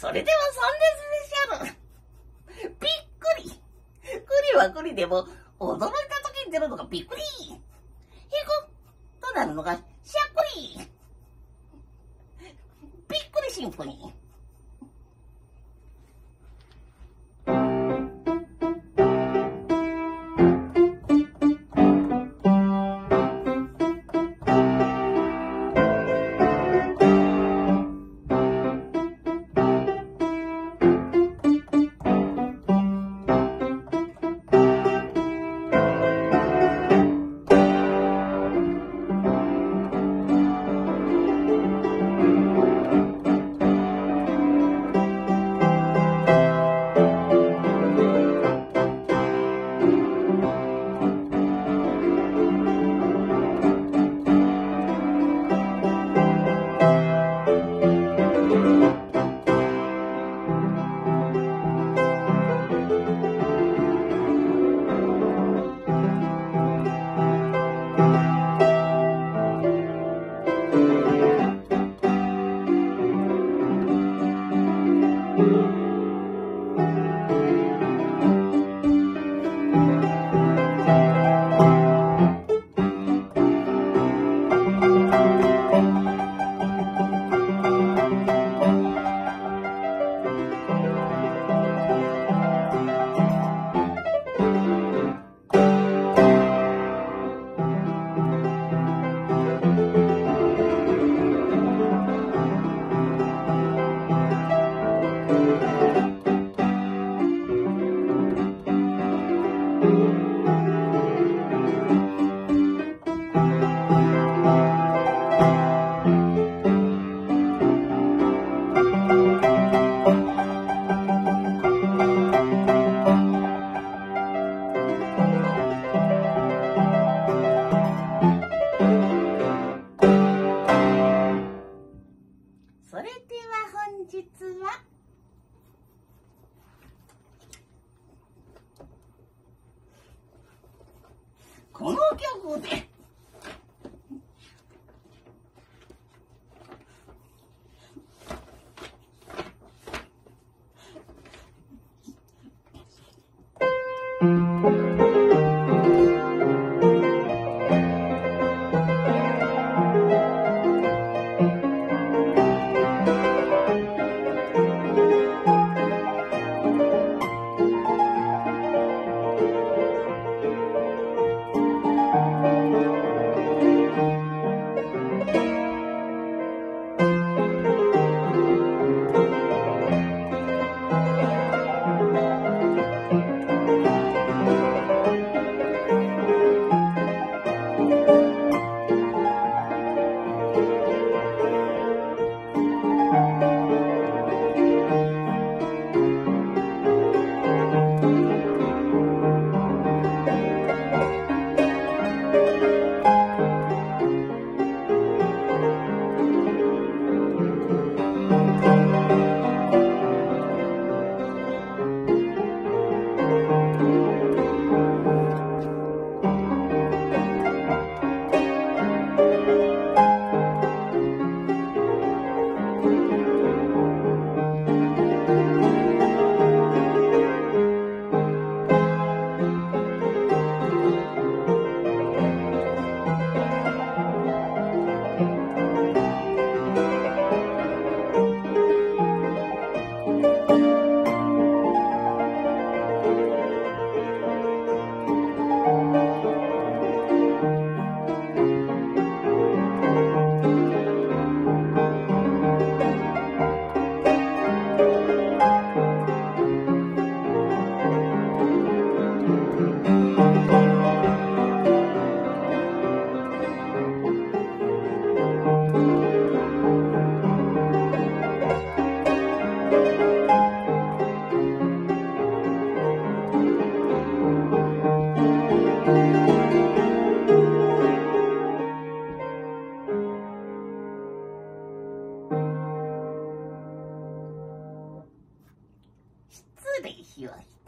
それではサンデースペシャルびっくり。栗は栗でも、驚いた時に出るのがびっくり。引くとなるのがしゃっくり。びっくりシンフォニー。この曲で、ridiculous